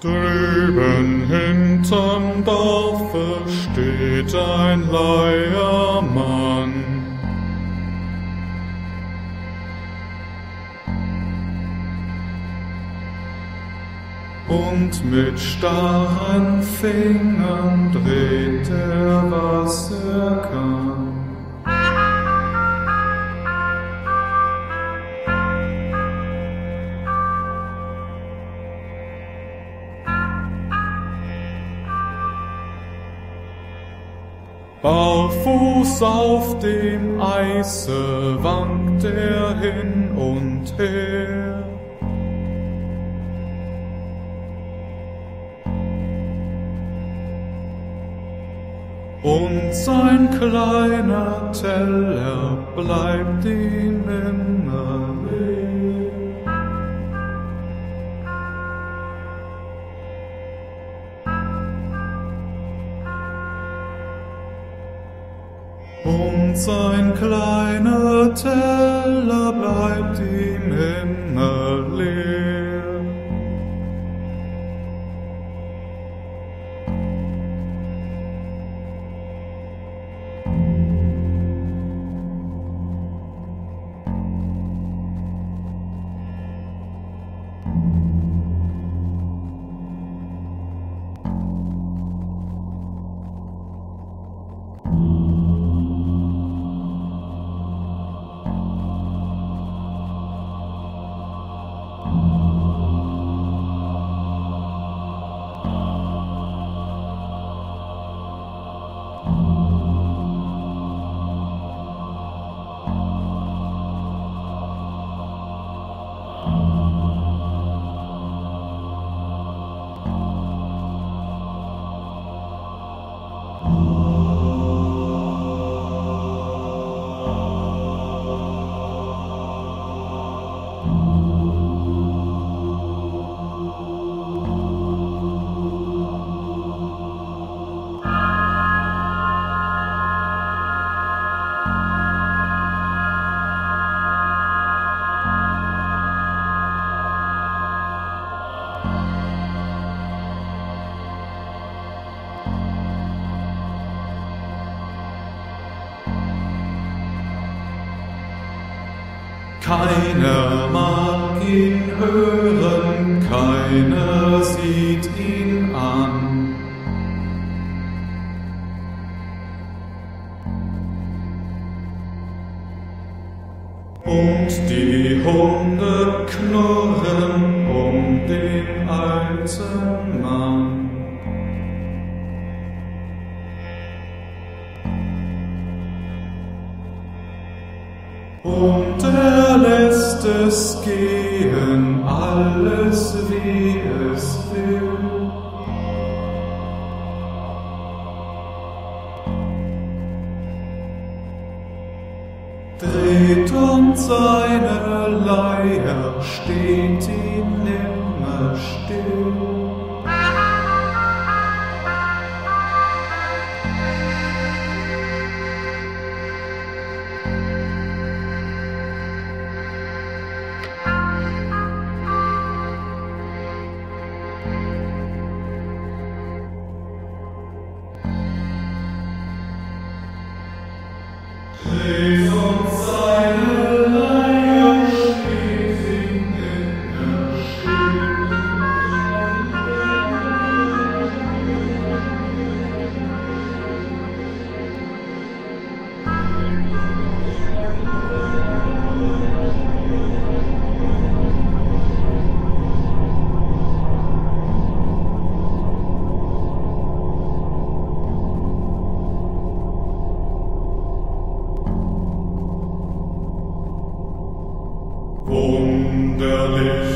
Drüben hinterm Dorfe steht ein Leiermann. Und mit starren Fingern dreht er, was er kann. Barfuß auf dem Eise wankt er hin und her. Und sein kleiner Teller bleibt ihm immer Und sein kleiner Teller bleibt ihm Keiner mag ihn hören, keiner sieht ihn an. Und die Hunde knurren um den alten Mann. Und er lässt es gehen, alles wie es will. Dreht und seine Leier steht ihm nimmer still. Dreht und Ungele